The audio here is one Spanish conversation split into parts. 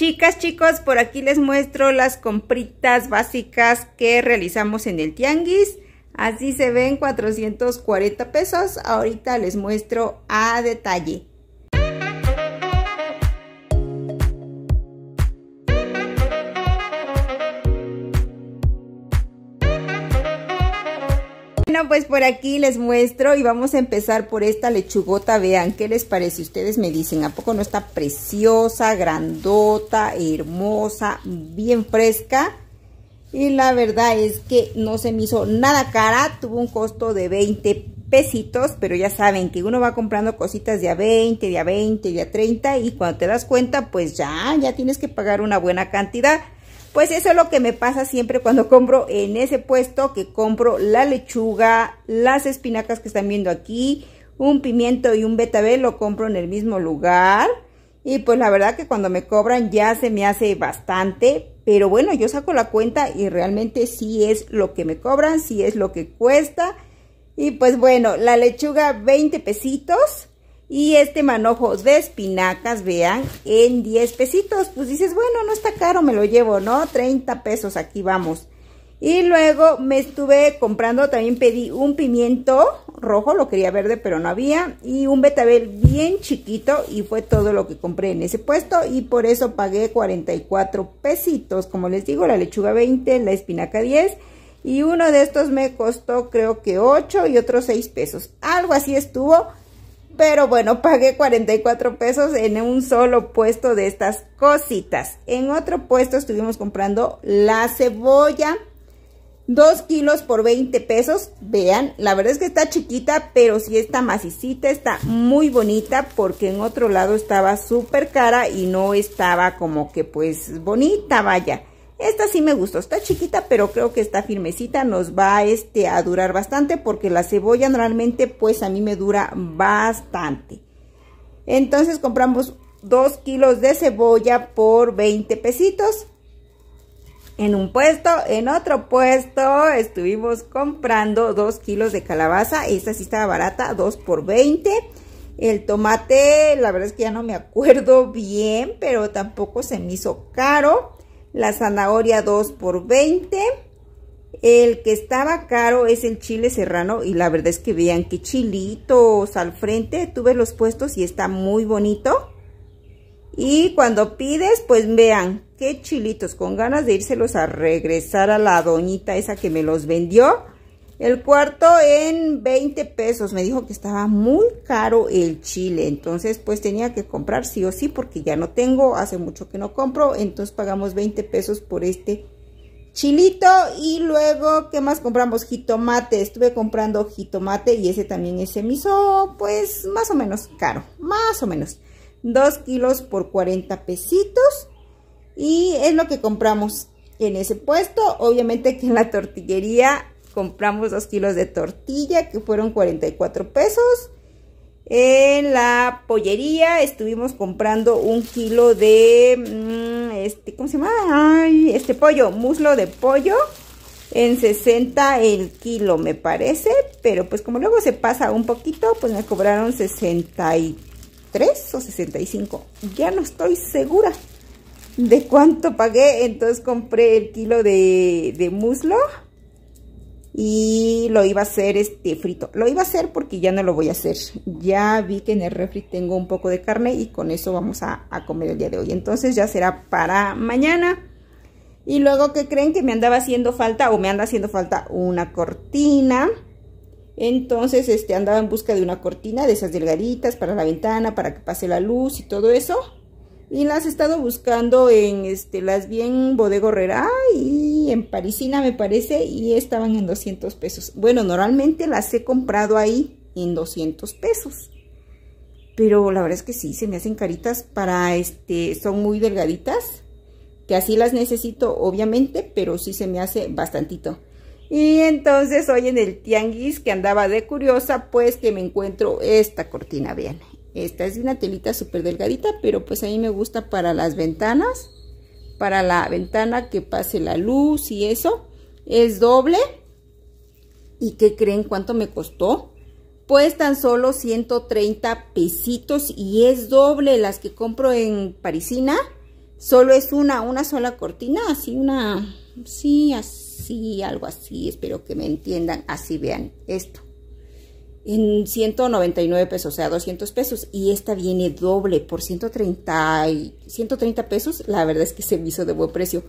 Chicas, chicos, por aquí les muestro las compritas básicas que realizamos en el tianguis. Así se ven 440 pesos. Ahorita les muestro a detalle. Pues por aquí les muestro y vamos a empezar por esta lechugota. Vean, ¿qué les parece? Ustedes me dicen, ¿a poco no está preciosa, grandota, hermosa, bien fresca? Y la verdad es que no se me hizo nada cara, tuvo un costo de 20 pesitos, pero ya saben que uno va comprando cositas de a 20, de a 20, de a 30 y cuando te das cuenta, pues ya, ya tienes que pagar una buena cantidad. Pues eso es lo que me pasa siempre cuando compro en ese puesto, que compro la lechuga, las espinacas que están viendo aquí, un pimiento y un betabel lo compro en el mismo lugar. Y pues la verdad que cuando me cobran ya se me hace bastante, pero bueno, yo saco la cuenta y realmente sí es lo que me cobran, sí es lo que cuesta. Y pues bueno, la lechuga 20 pesitos, y este manojo de espinacas, vean, en 10 pesitos. Pues dices, bueno, no está caro, me lo llevo, ¿no? 30 pesos, aquí vamos. Y luego me estuve comprando, también pedí un pimiento rojo, lo quería verde, pero no había. Y un betabel bien chiquito y fue todo lo que compré en ese puesto. Y por eso pagué 44 pesitos. Como les digo, la lechuga 20, la espinaca 10. Y uno de estos me costó creo que 8 y otros 6 pesos. Algo así estuvo. Pero bueno, pagué 44 pesos en un solo puesto de estas cositas. En otro puesto estuvimos comprando la cebolla. 2 kilos por 20 pesos. Vean, la verdad es que está chiquita, pero sí está macicita, está muy bonita porque en otro lado estaba súper cara y no estaba como que pues bonita, vaya. Esta sí me gustó, está chiquita, pero creo que está firmecita, nos va este, a durar bastante porque la cebolla normalmente pues a mí me dura bastante. Entonces compramos 2 kilos de cebolla por 20 pesitos. En un puesto, en otro puesto estuvimos comprando 2 kilos de calabaza, esta sí estaba barata, 2 por 20. El tomate, la verdad es que ya no me acuerdo bien, pero tampoco se me hizo caro la zanahoria 2 por 20. El que estaba caro es el chile serrano y la verdad es que vean qué chilitos al frente. Tuve los puestos y está muy bonito. Y cuando pides, pues vean qué chilitos, con ganas de írselos a regresar a la doñita esa que me los vendió. El cuarto en 20 pesos. Me dijo que estaba muy caro el chile. Entonces, pues tenía que comprar sí o sí porque ya no tengo. Hace mucho que no compro. Entonces pagamos 20 pesos por este chilito. Y luego, ¿qué más compramos? Jitomate. Estuve comprando jitomate y ese también se me hizo, pues, más o menos caro. Más o menos. 2 kilos por 40 pesitos. Y es lo que compramos en ese puesto. Obviamente que en la tortillería compramos 2 kilos de tortilla que fueron 44 pesos. En la pollería estuvimos comprando un kilo de, mm, este, ¿cómo se llama? Este pollo, muslo de pollo en 60 el kilo me parece, pero pues como luego se pasa un poquito, pues me cobraron 63 o 65, ya no estoy segura de cuánto pagué, entonces compré el kilo de, de muslo y lo iba a hacer este frito. Lo iba a hacer porque ya no lo voy a hacer. Ya vi que en el refri tengo un poco de carne y con eso vamos a, comer el día de hoy. Entonces ya será para mañana. Y luego que creen que me andaba haciendo falta o me anda haciendo falta una cortina. Entonces este andaba en busca de una cortina de esas delgaditas para la ventana, para que pase la luz y todo eso. Y las he estado buscando en este, las bien bodegorrera y en Parisina me parece y estaban en 200 pesos. Bueno, normalmente las he comprado ahí en 200 pesos. Pero la verdad es que sí, se me hacen caritas para este, son muy delgaditas. Que así las necesito obviamente, pero sí se me hace bastantito. Y entonces hoy en el tianguis que andaba de curiosa, pues que me encuentro esta cortina, vean. Esta es una telita súper delgadita, pero pues a mí me gusta para las ventanas. Para la ventana que pase la luz y eso. Es doble. ¿Y qué creen cuánto me costó? Pues tan solo 130 pesitos y es doble las que compro en Parisina. Solo es una, una sola cortina, así una, sí, así, algo así, espero que me entiendan, así vean esto. En 199 pesos, o sea, 200 pesos. Y esta viene doble por 130, 130 pesos. La verdad es que se me hizo de buen precio.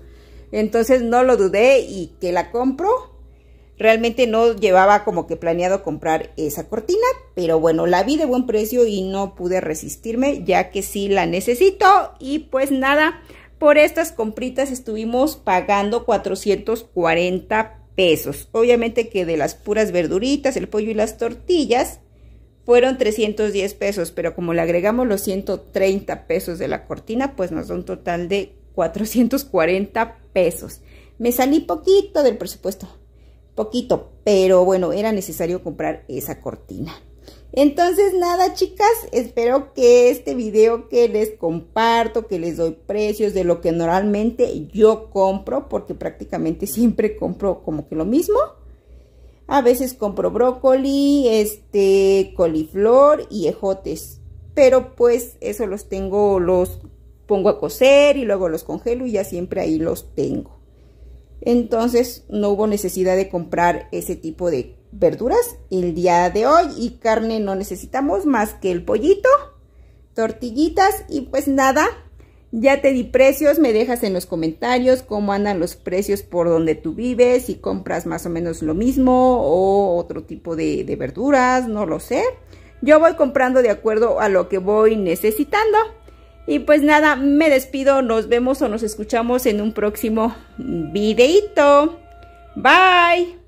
Entonces no lo dudé y que la compro. Realmente no llevaba como que planeado comprar esa cortina, pero bueno, la vi de buen precio y no pude resistirme ya que sí la necesito. Y pues nada, por estas compritas estuvimos pagando 440 pesos. Obviamente que de las puras verduritas, el pollo y las tortillas fueron 310 pesos, pero como le agregamos los 130 pesos de la cortina, pues nos da un total de 440 pesos. Me salí poquito del presupuesto, poquito, pero bueno, era necesario comprar esa cortina. Entonces nada chicas, espero que este video que les comparto, que les doy precios de lo que normalmente yo compro, porque prácticamente siempre compro como que lo mismo. A veces compro brócoli, este, coliflor y ejotes, pero pues eso los tengo, los pongo a cocer y luego los congelo y ya siempre ahí los tengo. Entonces no hubo necesidad de comprar ese tipo de verduras el día de hoy y carne no necesitamos más que el pollito, tortillitas y pues nada, ya te di precios, me dejas en los comentarios cómo andan los precios por donde tú vives, si compras más o menos lo mismo o otro tipo de, de verduras, no lo sé. Yo voy comprando de acuerdo a lo que voy necesitando. Y pues nada, me despido, nos vemos o nos escuchamos en un próximo videito. Bye.